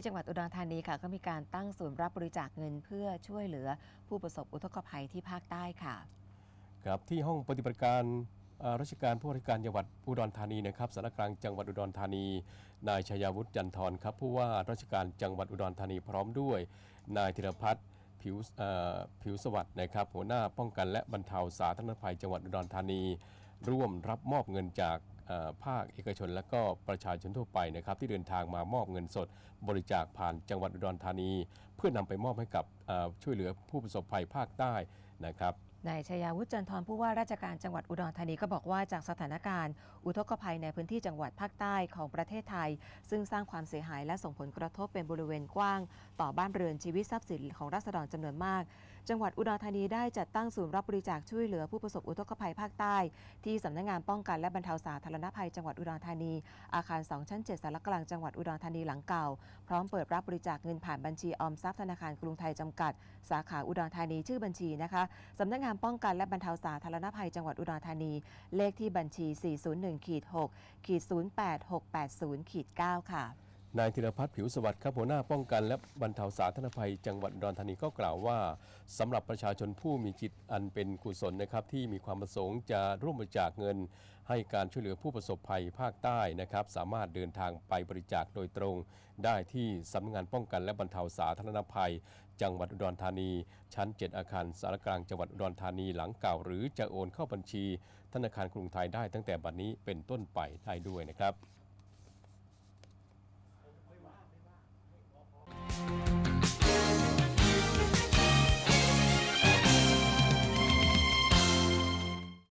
ที่จังหวัดอุดรธานีค่ะก็มีการตั้งศูนย์รับบริจาคเงินเพื่อช่วยเหลือผู้ประสบอุทกภัยที่ภาคใต้ค่ะครับที่ห้องปฏิบัติการราชการผู้ว่าราชการจังหวัดอุดรธานีนะครับสารกลางจังหวัดอุดรธานี นายชยาวุฒิจันทร์ครับผู้ว่าราชการจังหวัดอุดรธานีพร้อมด้วย นายธีรพัฒน์ผิวผิวสวัสดิ์นะครับหัวหน้าป้องกันและบรรเทาสาธารณภัยจังหวัดอุดรธานี ร่วมรับมอบเงินจากภาคเอกชน และก็ประชาชนทั่วไปนะครับ ที่เดินทางมามอบเงินสด บริจาคผ่านจังหวัดอุดรธานี เพื่อนำไปมอบให้กับช่วยเหลือผู้ประสบภัยภาคใต้ นะครับนายชยาวุฒิจันทร์ผู้ว่าราชการจังหวัดอุดรธานีก็บอกว่าจากสถานการณ์ อุทกภัยในพื้นที่จังหวัดภาคใต้ของประเทศไทย ซึ่งสร้างความเสียหายและส่งผลกระทบเป็นบริเวณกว้าง ต่อบ้านเรือนชีวิตทรัพย์สินของราษฎรจำนวนมาก จังหวัดอุดรธานีได้จัดตั้งศูนย์รับบริจาคช่วยเหลือผู้ประสบอุทกภัยภาคใต้ ที่สำนักงานป้องกันและบรรเทาสาธารณภัยจังหวัดอุดรธานี อาคาร 2 ชั้น 7สารกลางจังหวัดอุดรธานีหลังเก่า พร้อมเปิดรับบริจาคเงินผ่านบัญชีออมทรัพย์ธนาคารกรุงไทยจำกัด สาขาอุดรธานีชื่อบัญชีนะคะสำนักงานป้องกันและบรรเทาสาธารณภัยจังหวัดอุดรธานี เลขที่บัญชี 401-6-08680-9 ค่ะ นายธีรพัฒน์ผิวสวัสดิ์ครับหัวหน้าป้องกัน และบรรเทาสาธารณภัย จังหวัดอุดรธานีก็กล่าวว่าสำหรับประชาชนผู้มีจิตอันเป็นกุศลนะครับที่มีความประสงค์จะร่วมบริจาคเงิน ให้การช่วยเหลือผู้ประสบภัยภาคใต้นะครับสามารถเดินทางไปบริจาคโดยตรง ได้ที่สำนักงานป้องกันและบรรเทาสาธารณภัย จังหวัดอุดรธานี ชั้น 7 อาคารสารกลางจังหวัดอุดรธานีหลังเก่า หรือจะโอนเข้าบัญชี ธนาคารกรุงไทยได้ตั้งแต่บัดนี้เป็นต้นไปได้ด้วยนะครับ